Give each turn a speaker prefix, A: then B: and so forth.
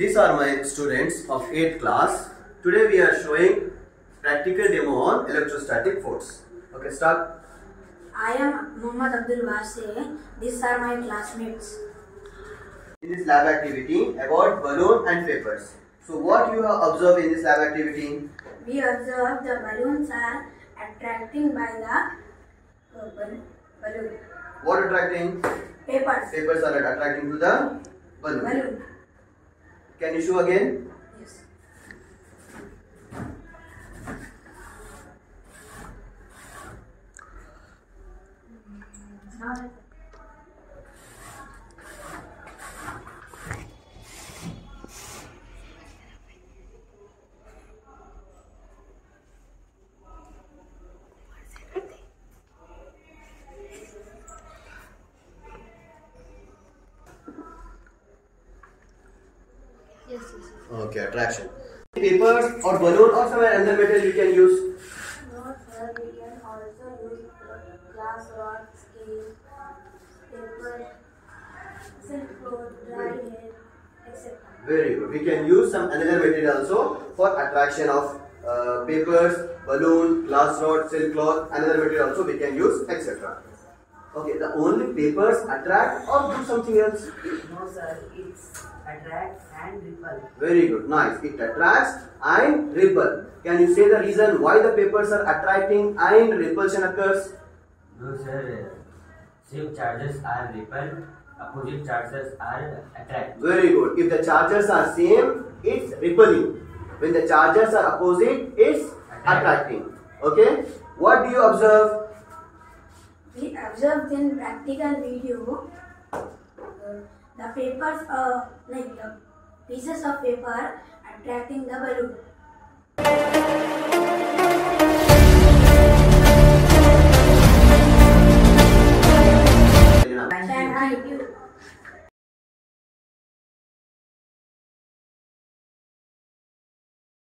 A: These are my students of 8th class. Today we are showing practical demo on electrostatic force. Okay, start.
B: I am Muhammad Abdul Wase. These are my classmates.
A: In this lab activity about balloon and papers. So what you have observed in this lab activity?
B: We observe the balloons are attracting by the uh, balloon.
A: What attracting?
B: Papers.
A: Papers are attracting to the balloon.
B: Balloon.
A: Can you show again?
B: Yes. Yes, yes, yes.
A: Okay, attraction. Papers or balloon or some other metal you can use.
B: No, sir, we can also use glass rod, scale, paper, silk cloth, dry hair, etc.
A: Very good. We can use some another material also for attraction of uh, papers, balloon, glass rod, silk cloth, another material also we can use, etc. Okay, the only papers attract or do something else.
C: No sir, it's attract and repel.
A: Very good, nice. It attracts and repel. Can you say the reason why the papers are attracting and repulsion occurs?
D: No sir, same charges are repelled, opposite charges are attracted.
A: Very good. If the charges are same, it's repelling. When the charges are opposite, it's attracting. Okay. What do you observe?
B: then practical video. The papers, uh, like the pieces of paper attracting the balloon. Can I do?